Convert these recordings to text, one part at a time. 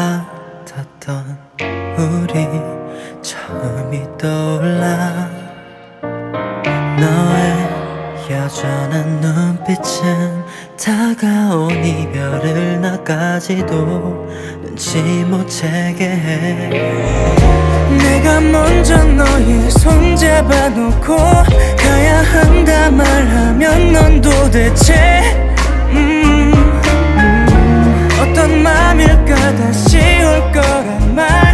같았던 우리 처음이 떠올라. 너의 여전한 눈빛은 다가온 이별을 나까지도 눈치 못 채게 해. 내가 먼저 너의 손 잡아놓고 가야 한다 말하면 넌 도대체 맘일까 다시 올 거란 말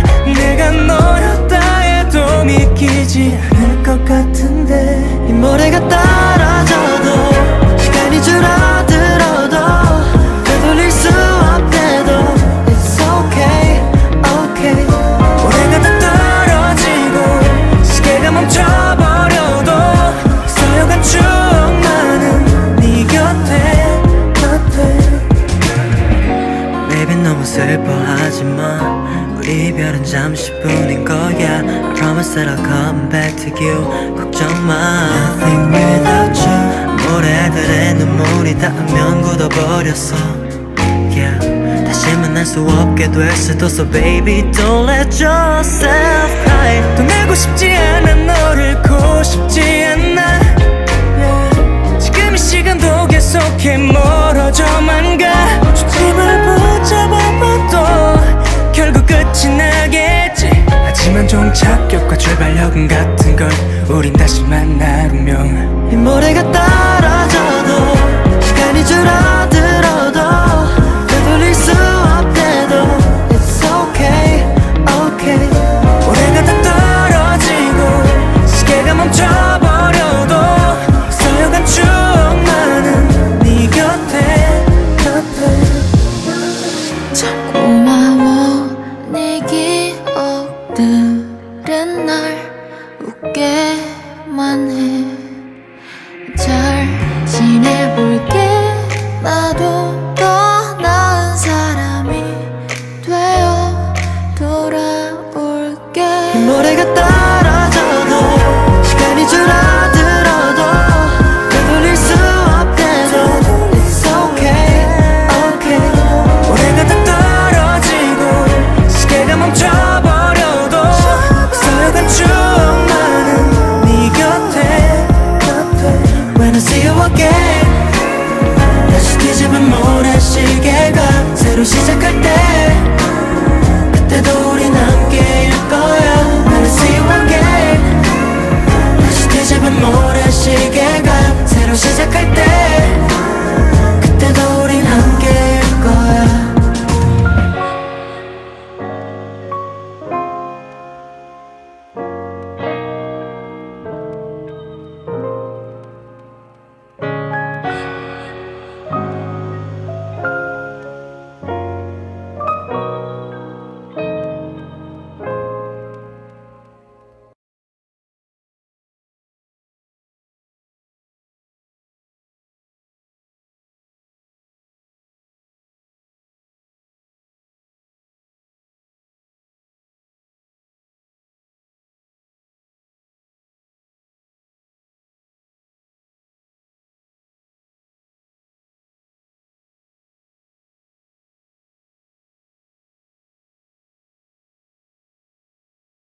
슬퍼하지 마 우리 이별은 잠시뿐인 거야 I promise that I'll come back to you 걱정 마 Nothing without you 모래들의 눈물이 닿으면 굳어버렸어 Yeah 다시 만날 수 없게 될 수도 So baby don't let yourself cry 떠나고 싶지 종착역과 출발역은 같은 걸 우린 다시 만날 운명 이 모래가 떨어져도 시간이 줄어들어도 되돌릴 수 없대도 It's okay, okay. 모래가 다 떨어지고 시계가 멈춰버려도 쌓여간 추억만은 네 곁에 곁에. 참 고마 again 다시 뒤집은 모래시계가 새로 시작할 때